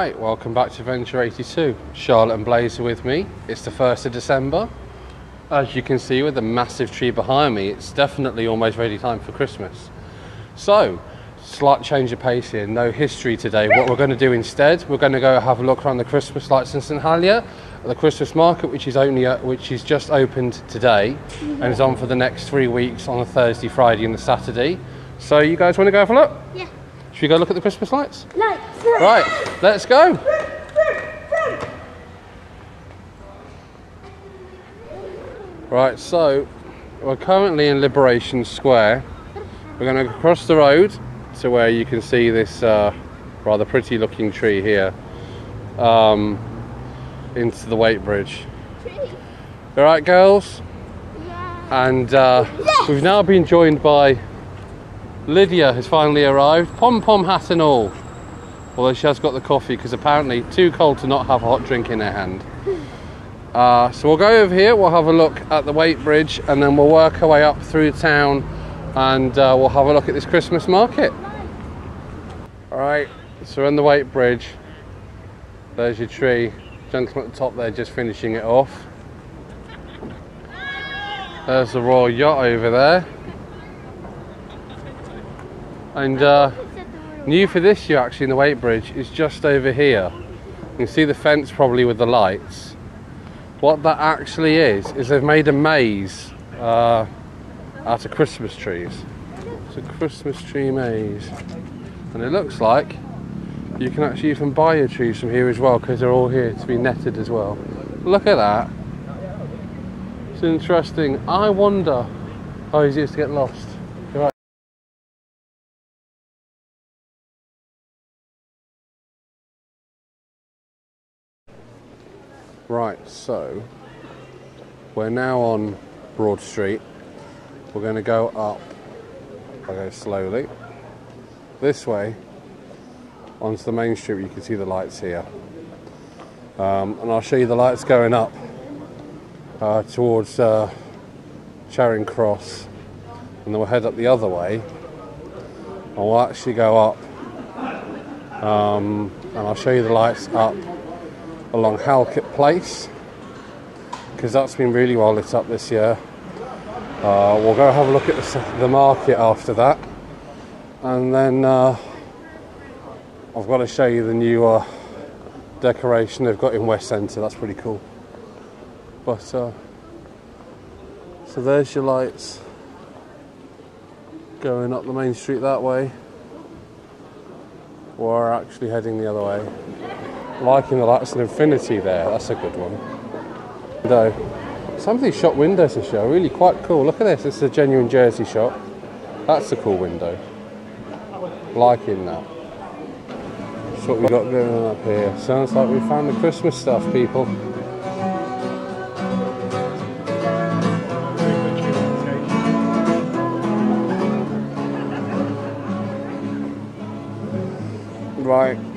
Right, welcome back to Adventure 82. Charlotte and Blaze are with me. It's the 1st of December. As you can see with the massive tree behind me, it's definitely almost ready time for Christmas. So, slight change of pace here, no history today. What we're going to do instead, we're going to go have a look around the Christmas lights in St Helier, the Christmas market, which is only uh, which is just opened today, and is on for the next three weeks on a Thursday, Friday, and the Saturday. So, you guys want to go have a look? Yeah. Should we go look at the Christmas lights? Lights. Right, let's go. Right, so we're currently in Liberation Square. We're going to cross the road to where you can see this uh, rather pretty looking tree here um, into the Weighbridge. All right, girls? Yeah. And uh, we've now been joined by Lydia, has finally arrived, pom pom hat and all. Although she has got the coffee because apparently too cold to not have a hot drink in her hand. Uh, so we'll go over here, we'll have a look at the Weighbridge, and then we'll work our way up through town and uh, we'll have a look at this Christmas market. Alright, so we're on the Weighbridge. There's your tree. Gentleman at the top there just finishing it off. There's the Royal Yacht over there. And uh, new for this year actually in the Weighbridge is just over here. You can see the fence probably with the lights. What that actually is, is they've made a maze uh, out of Christmas trees. It's a Christmas tree maze. And it looks like you can actually even buy your trees from here as well because they're all here to be netted as well. Look at that. It's interesting. I wonder how easy it is to get lost. Right, so we're now on Broad Street. We're going to go up, I'll go slowly, this way onto the main street. You can see the lights here. Um, and I'll show you the lights going up uh, towards uh, Charing Cross. And then we'll head up the other way. And we'll actually go up. Um, and I'll show you the lights up along Halkett Place because that's been really well lit up this year. Uh, we'll go have a look at the, the market after that, and then uh, I've got to show you the new uh, decoration they've got in West Centre. That's pretty cool. But uh, so there's your lights going up the main street that way. We're actually heading the other way liking the lights and infinity there. That's a good one. Though some of these shop windows this year are really quite cool. Look at this. Is a genuine Jersey shop. That's a cool window. Liking that. That's what we got going on up here. Sounds like we found the Christmas stuff, people. Right.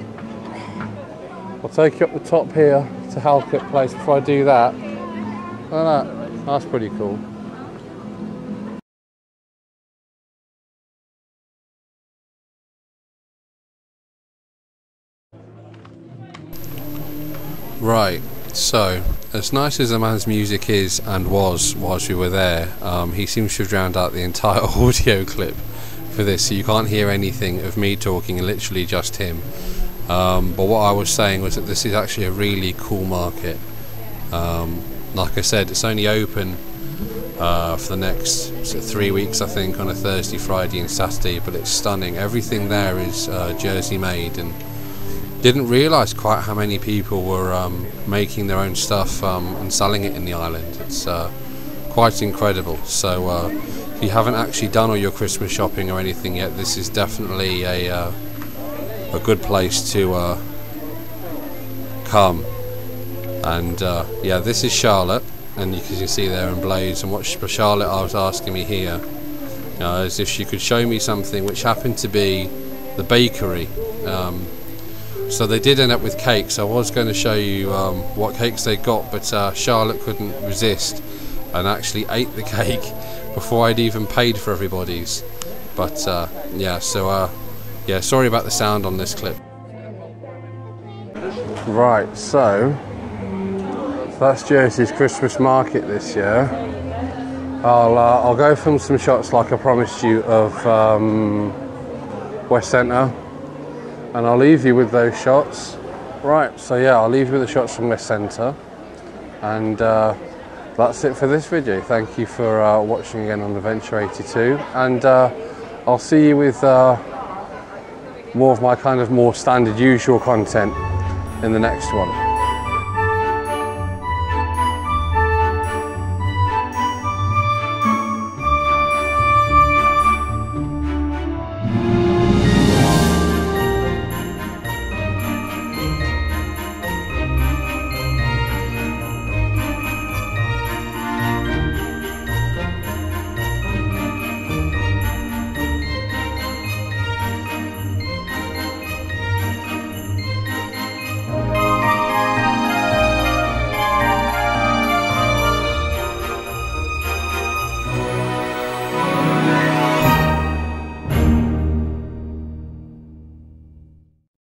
I'll take you up the top here to Halkett Place before I do that. Look at that. That's pretty cool. Right, so as nice as the man's music is and was whilst we were there, um, he seems to have drowned out the entire audio clip for this, so you can't hear anything of me talking, literally just him. Um, but what I was saying was that this is actually a really cool market. Um, like I said, it's only open uh, for the next three weeks, I think, on a Thursday, Friday, and Saturday. But it's stunning. Everything there is uh, Jersey made, and didn't realise quite how many people were um, making their own stuff um, and selling it in the island. It's uh, quite incredible. So uh, if you haven't actually done all your Christmas shopping or anything yet, this is definitely a uh, a good place to uh, come. And uh, yeah, this is Charlotte, and you can see there in Blaze. And what Charlotte I was asking me here uh, is if she could show me something which happened to be the bakery. Um, so they did end up with cakes. I was going to show you um, what cakes they got, but uh, Charlotte couldn't resist and actually ate the cake before I'd even paid for everybody's. But uh, yeah, so uh, yeah, sorry about the sound on this clip. Right, so that's Jersey's Christmas market this year. I'll uh, I'll go film some shots like I promised you of um, West Centre, and I'll leave you with those shots. Right, so yeah, I'll leave you with the shots from West Centre, and uh, that's it for this video. Thank you for uh, watching again on Adventure 82, and uh, I'll see you with uh, more of my kind of more standard usual content in the next one.